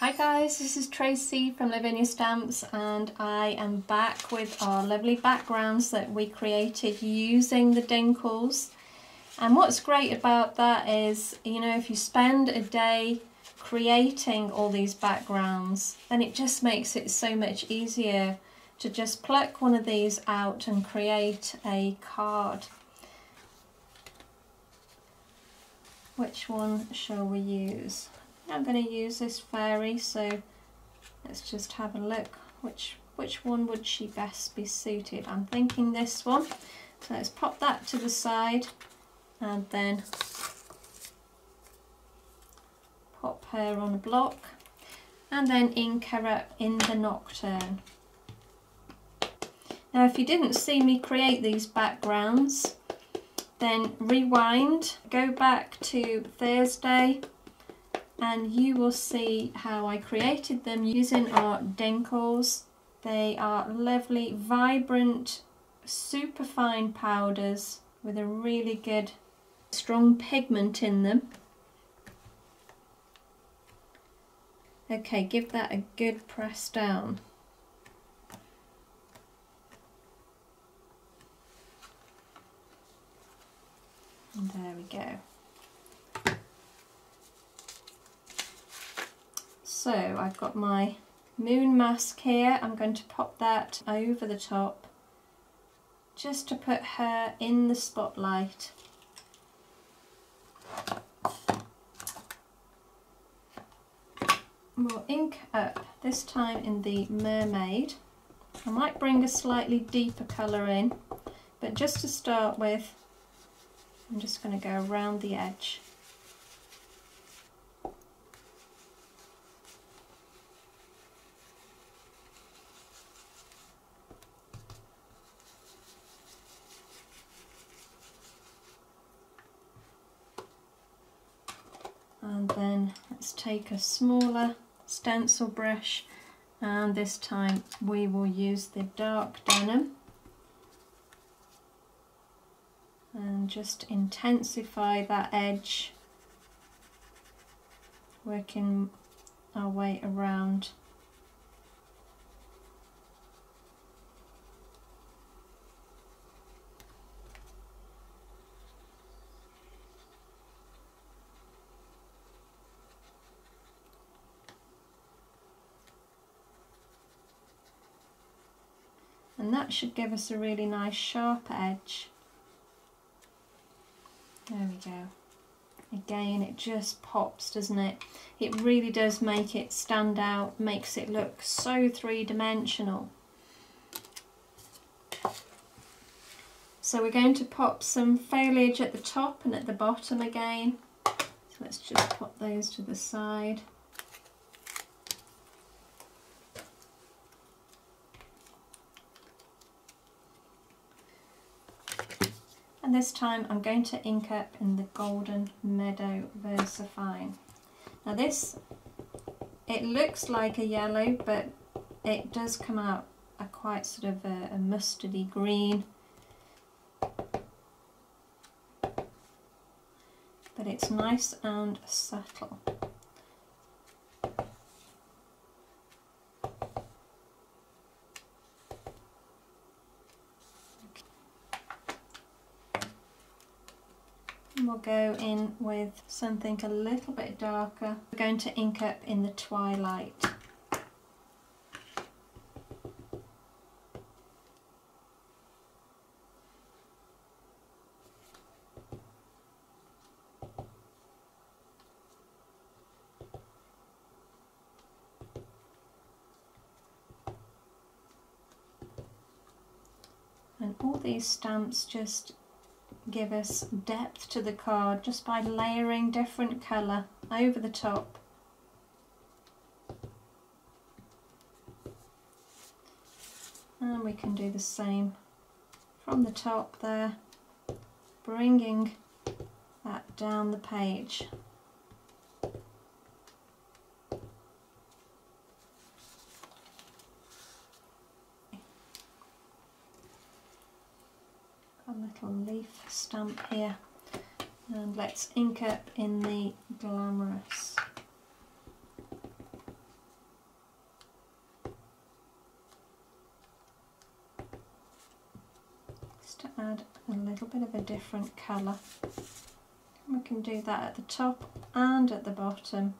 Hi guys, this is Tracey from Lavinia Stamps and I am back with our lovely backgrounds that we created using the Dinkles. And what's great about that is, you know, if you spend a day creating all these backgrounds, then it just makes it so much easier to just pluck one of these out and create a card. Which one shall we use? I'm going to use this fairy so let's just have a look which which one would she best be suited. I'm thinking this one. So let's pop that to the side and then pop her on a block. And then ink her up in the Nocturne. Now if you didn't see me create these backgrounds then rewind, go back to Thursday and you will see how I created them using our Dinkles. They are lovely, vibrant, super fine powders with a really good strong pigment in them. Okay, give that a good press down. And there we go. So I've got my moon mask here. I'm going to pop that over the top just to put her in the spotlight. We'll ink up, this time in the Mermaid. I might bring a slightly deeper colour in, but just to start with, I'm just going to go around the edge. and then let's take a smaller stencil brush and this time we will use the dark denim. And just intensify that edge working our way around and that should give us a really nice sharp edge. There we go. Again, it just pops, doesn't it? It really does make it stand out, makes it look so three-dimensional. So we're going to pop some foliage at the top and at the bottom again. So let's just pop those to the side. And this time I'm going to ink up in the Golden Meadow VersaFine. Now this, it looks like a yellow but it does come out a quite sort of a, a mustardy green but it's nice and subtle. We'll go in with something a little bit darker. We're going to ink up in the twilight. and all these stamps just give us depth to the card just by layering different colour over the top. And we can do the same from the top there, bringing that down the page. A little leaf stamp here. And let's ink up in the glamorous. Just to add a little bit of a different colour. We can do that at the top and at the bottom.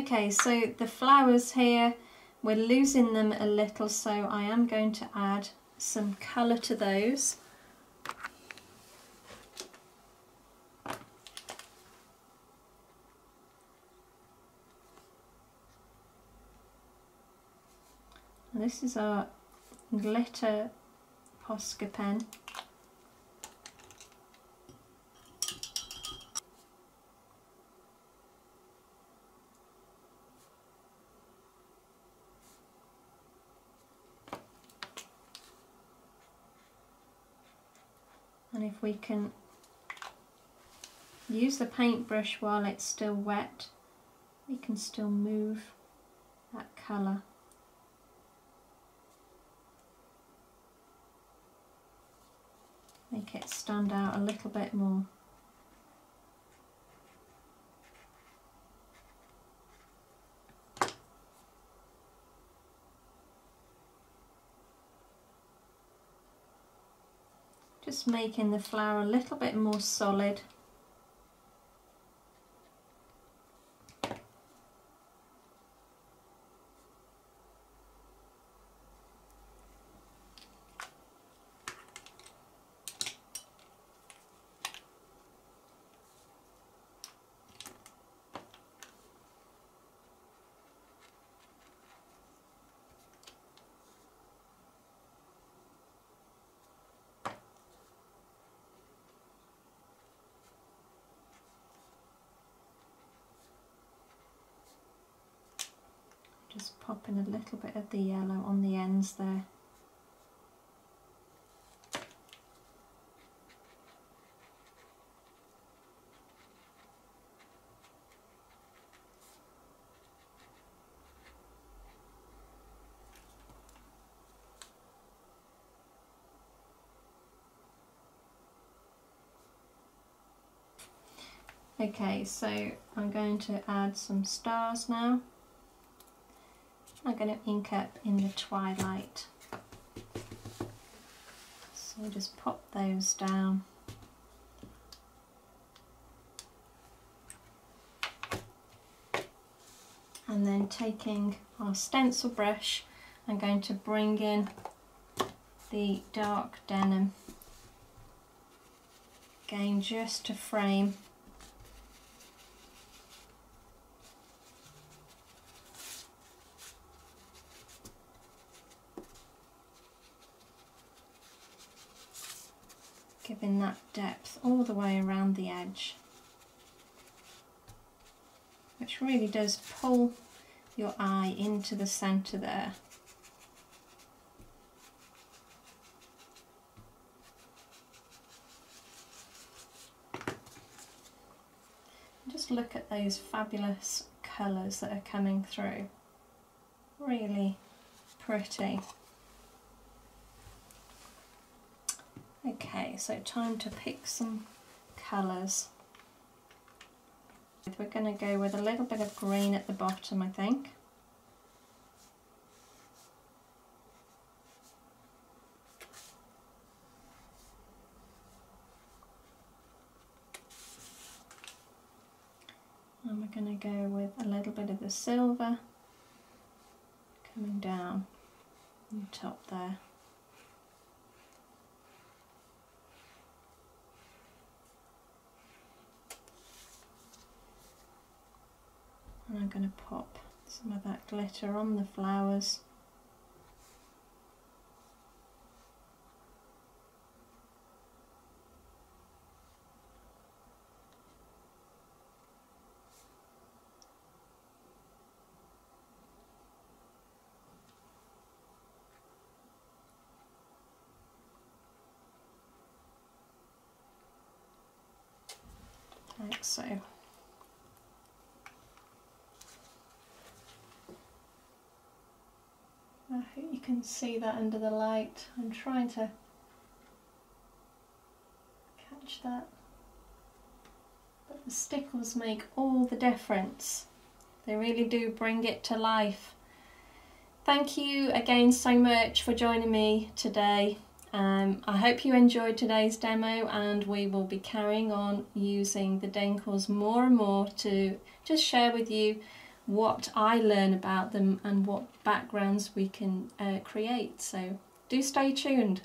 Okay, so the flowers here, we're losing them a little, so I am going to add some colour to those. This is our glitter Posca pen. And if we can use the paintbrush while it's still wet we can still move that colour. Make it stand out a little bit more just making the flower a little bit more solid just popping a little bit of the yellow on the ends there. Okay, so I'm going to add some stars now. I'm going to ink up in the twilight. So just pop those down. And then taking our stencil brush, I'm going to bring in the dark denim. Again, just to frame giving that depth all the way around the edge which really does pull your eye into the centre there. Just look at those fabulous colours that are coming through. Really pretty. Okay, so time to pick some colours. We're going to go with a little bit of green at the bottom, I think. And we're going to go with a little bit of the silver coming down on top there. And I'm going to pop some of that glitter on the flowers like so. I hope you can see that under the light. I'm trying to catch that. But the stickles make all the difference. They really do bring it to life. Thank you again so much for joining me today. Um, I hope you enjoyed today's demo and we will be carrying on using the Dinkles more and more to just share with you what I learn about them and what backgrounds we can uh, create. So do stay tuned.